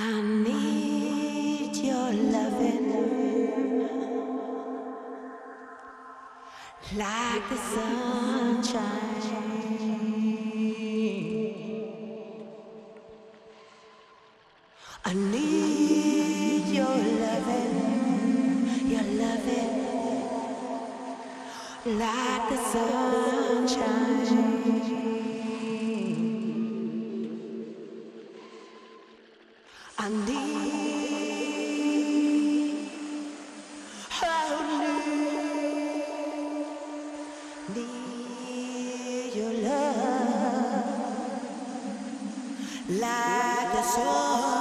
I need your loving like the sunshine. I need your loving, your loving like the sunshine. Your love like the sun.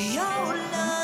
Your love,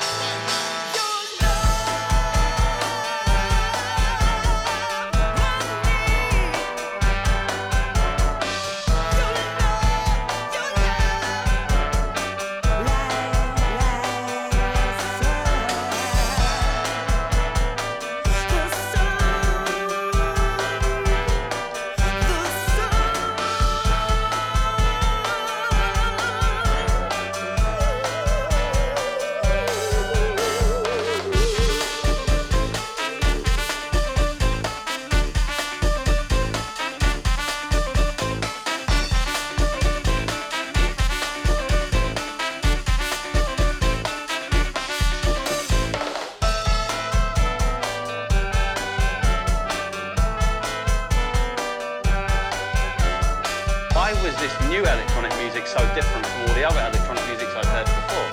Was this new electronic music so different from all the other electronic music I've heard before?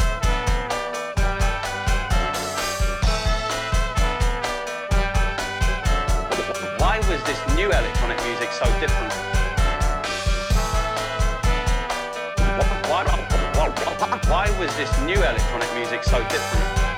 Why was this new electronic music so different? Why, why was this new electronic music so different?